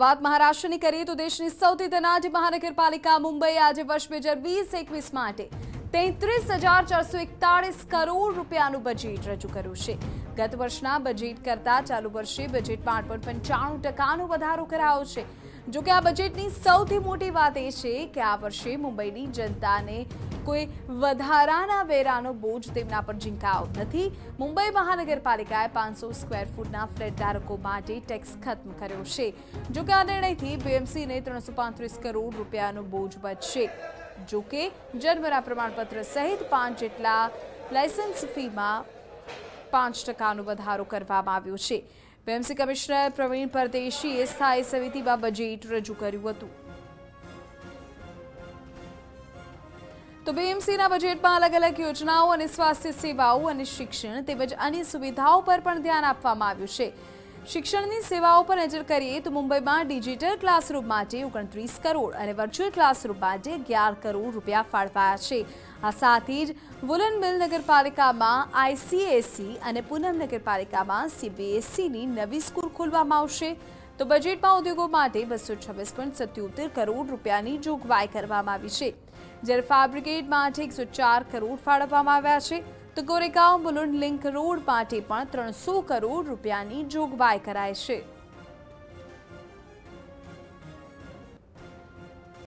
વાત મહારાષ્ટ્રની કરીએ તો દેશની સૌથી ધનાઢ્ય મહાનગરપાલિકા મુંબઈ આજે વર્ષ બે હજાર વીસ એકવીસ માટે તેત્રીસ હજાર ચારસો એકતાળીસ કરોડ રૂપિયાનું બજેટ રજૂ કર્યું છે. ગત વર્ષના બજેટ કરતાં ચાલુ વર્ષે બજેટમાં આઠ પંચાણું ટકાનો વધારો કરાયો છે. જોકે આ બજેટની સૌથી મોટી વાત એ છે કે આ વર્ષે મુંબઈની જનતાને કોઈ વધારાના વેરાનો બોજ તેમના પર ઝીંકાયો નથી. મુંબઈ મહાનગરપાલિકાએ પાંચસો સ્ક્વેર ફૂટના ફ્લેટ ધારકો માટે ટેક્સ ખત્મ કર્યો છે. જો કે આ નિર્ણયથી બીએમસીને ત્રણસો પાંત્રીસ કરોડ રૂપિયાનો બોજ બચશે. જોકે જન્મના પ્રમાણપત્ર સહિત પાંચ જેટલા લાયસન્સ ફીમાં પાંચ ટકાનો વધારો કરવામાં આવ્યો છે. બીએમસી કમિશનર પ્રવીણ પરદેશીએ સ્થાયી સમિતિમાં બજેટ રજૂ કર્યું હતું. તો બીએમસીના બજેટમાં અલગ અલગ યોજનાઓ અને સ્વાસ્થ્ય સેવાઓ અને શિક્ષણ તેમજ અન્ય સુવિધાઓ પર પણ ધ્યાન આપવામાં આવ્યું છે. શિક્ષણની સેવાઓ પર નજર કરીએ તો મુંબઈમાં ડિજિટલ ક્લાસરૂમ માટે ઓગણત્રીસ કરોડ અને વર્ચ્યુઅલ ક્લાસરૂમ માટે અગિયાર કરોડ રૂપિયા ફાળવાયા છે. આ સાથે જ વુલન મિલ નગરપાલિકામાં આઈસીએસસી અને પૂનમ નગરપાલિકામાં સીબીએસસીની નવી સ્કૂલ ખોલવામાં આવશે. તો બજેટમાં ઉદ્યોગો માટે બસો છવ્વીસ પોઈન્ટ સત્યોતેર કરોડ રૂપિયાની જોગવાઈ કરવામાં આવી છે. જ્યારે ફાબ્રિકેટ માટે એકસો ચાર કરોડ ફાળવવામાં આવ્યા છે. તો ગોરેગાંવ બુલુંડ લિંક રોડ માટે પણ ત્રણસો કરોડ રૂપિયાની જોગવાઈ કરાઈ છે.